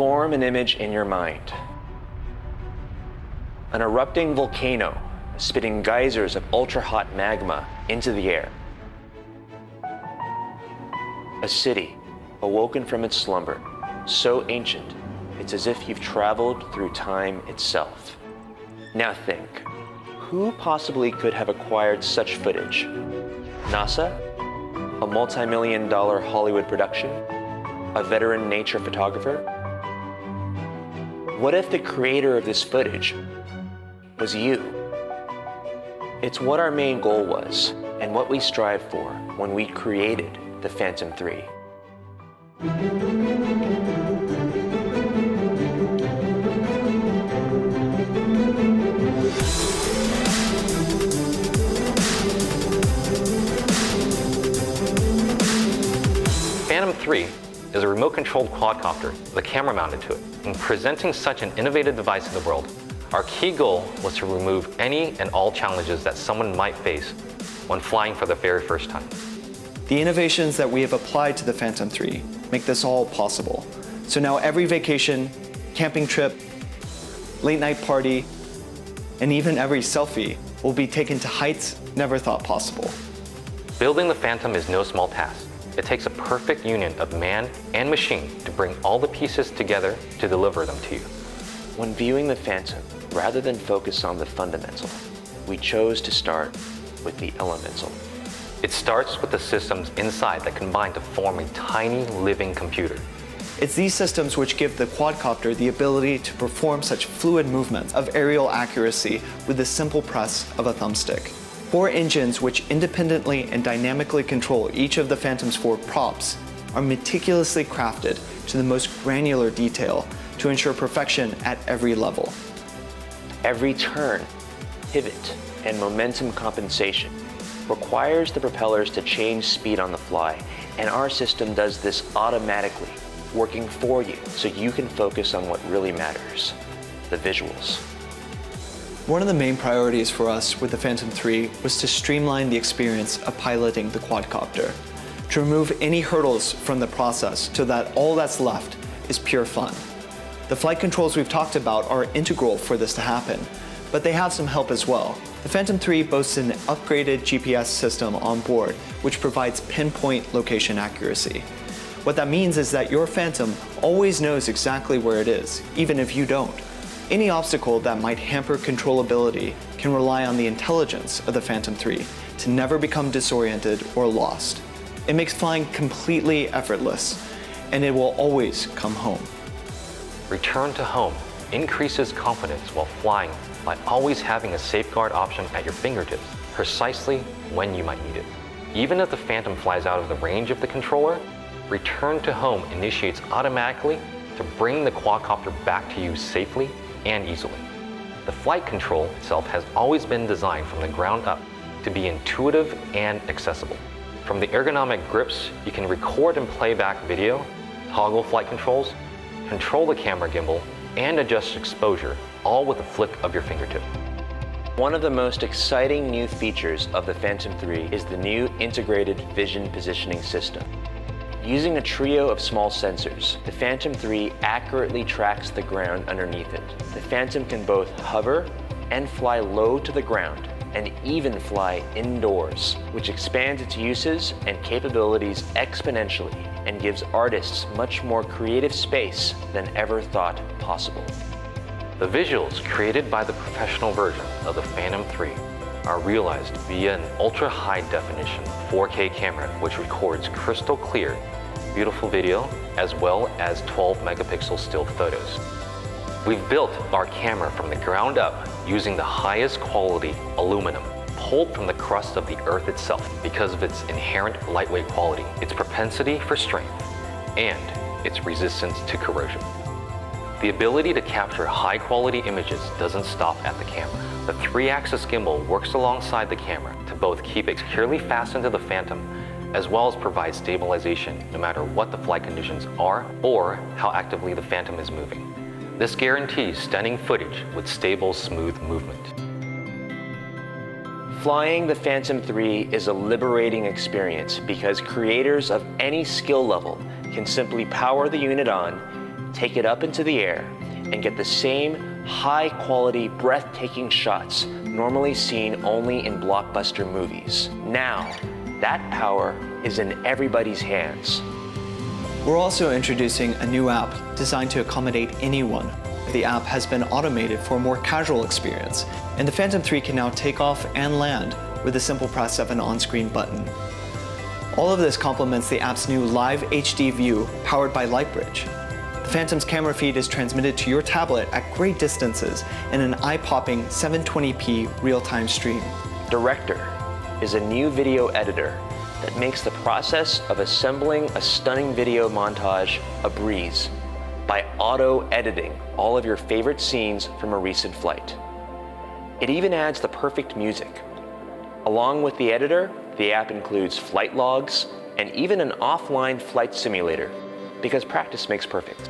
Form an image in your mind. An erupting volcano spitting geysers of ultra hot magma into the air. A city awoken from its slumber, so ancient it's as if you've traveled through time itself. Now think who possibly could have acquired such footage? NASA? A multi million dollar Hollywood production? A veteran nature photographer? What if the creator of this footage was you? It's what our main goal was and what we strive for when we created the Phantom 3. Phantom 3 is a remote-controlled quadcopter with a camera mounted to it. In presenting such an innovative device to the world, our key goal was to remove any and all challenges that someone might face when flying for the very first time. The innovations that we have applied to the Phantom 3 make this all possible. So now every vacation, camping trip, late night party, and even every selfie will be taken to heights never thought possible. Building the Phantom is no small task. It takes a perfect union of man and machine to bring all the pieces together to deliver them to you. When viewing the Phantom, rather than focus on the fundamental, we chose to start with the elemental. It starts with the systems inside that combine to form a tiny living computer. It's these systems which give the quadcopter the ability to perform such fluid movements of aerial accuracy with the simple press of a thumbstick. Four engines which independently and dynamically control each of the Phantom's four props are meticulously crafted to the most granular detail to ensure perfection at every level. Every turn, pivot, and momentum compensation requires the propellers to change speed on the fly, and our system does this automatically, working for you so you can focus on what really matters the visuals. One of the main priorities for us with the Phantom 3 was to streamline the experience of piloting the quadcopter, to remove any hurdles from the process so that all that's left is pure fun. The flight controls we've talked about are integral for this to happen, but they have some help as well. The Phantom 3 boasts an upgraded GPS system on board, which provides pinpoint location accuracy. What that means is that your Phantom always knows exactly where it is, even if you don't. Any obstacle that might hamper controllability can rely on the intelligence of the Phantom 3 to never become disoriented or lost. It makes flying completely effortless, and it will always come home. Return to home increases confidence while flying by always having a safeguard option at your fingertips, precisely when you might need it. Even if the Phantom flies out of the range of the controller, return to home initiates automatically to bring the quadcopter back to you safely and easily. The flight control itself has always been designed from the ground up to be intuitive and accessible. From the ergonomic grips, you can record and play back video, toggle flight controls, control the camera gimbal, and adjust exposure, all with a flick of your fingertip. One of the most exciting new features of the Phantom 3 is the new integrated vision positioning system. Using a trio of small sensors, the Phantom 3 accurately tracks the ground underneath it. The Phantom can both hover and fly low to the ground, and even fly indoors, which expands its uses and capabilities exponentially and gives artists much more creative space than ever thought possible. The visuals created by the professional version of the Phantom 3 are realized via an ultra-high definition 4K camera which records crystal clear, beautiful video as well as 12 megapixel still photos. We've built our camera from the ground up using the highest quality aluminum pulled from the crust of the Earth itself because of its inherent lightweight quality, its propensity for strength, and its resistance to corrosion. The ability to capture high quality images doesn't stop at the camera. The three-axis gimbal works alongside the camera to both keep it securely fastened to the Phantom as well as provide stabilization no matter what the flight conditions are or how actively the Phantom is moving. This guarantees stunning footage with stable, smooth movement. Flying the Phantom 3 is a liberating experience because creators of any skill level can simply power the unit on, take it up into the air, and get the same high quality, breathtaking shots normally seen only in blockbuster movies. Now, that power is in everybody's hands. We're also introducing a new app designed to accommodate anyone. The app has been automated for a more casual experience, and the Phantom 3 can now take off and land with the simple press of an on-screen button. All of this complements the app's new Live HD view powered by Lightbridge. Phantom's camera feed is transmitted to your tablet at great distances in an eye-popping 720p real-time stream. Director is a new video editor that makes the process of assembling a stunning video montage a breeze by auto-editing all of your favorite scenes from a recent flight. It even adds the perfect music. Along with the editor, the app includes flight logs and even an offline flight simulator because practice makes perfect.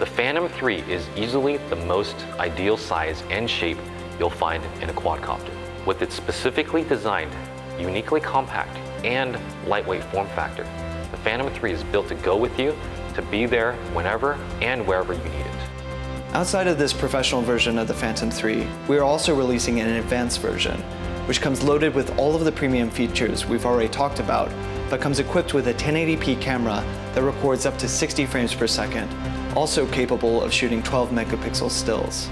The Phantom 3 is easily the most ideal size and shape you'll find in a quadcopter. With its specifically designed, uniquely compact, and lightweight form factor, the Phantom 3 is built to go with you, to be there whenever and wherever you need it. Outside of this professional version of the Phantom 3, we are also releasing an advanced version, which comes loaded with all of the premium features we've already talked about, but comes equipped with a 1080p camera that records up to 60 frames per second, also capable of shooting 12 megapixel stills.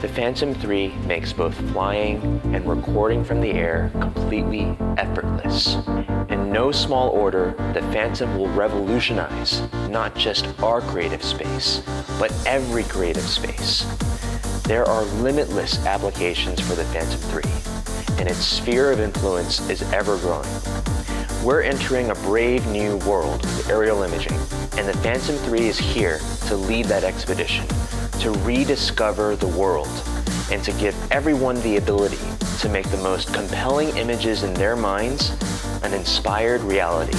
The Phantom 3 makes both flying and recording from the air completely effortless. In no small order, the Phantom will revolutionize not just our creative space, but every creative space. There are limitless applications for the Phantom 3, and its sphere of influence is ever growing. We're entering a brave new world with aerial imaging, and the Phantom 3 is here to lead that expedition to rediscover the world and to give everyone the ability to make the most compelling images in their minds an inspired reality.